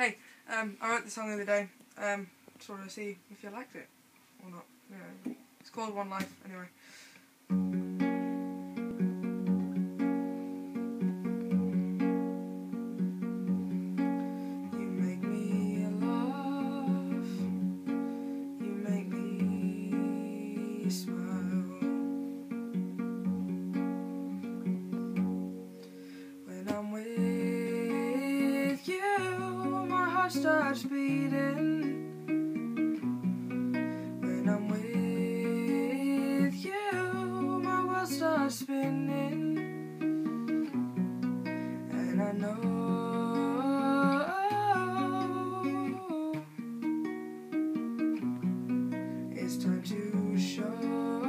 Hey, um, I wrote the song the other day. Um, just wanted to see if you liked it or not. Yeah, it's called One Life, anyway. You make me laugh. You make me smile. heart starts beating when I'm with you. My world starts spinning, and I know. It's time to show.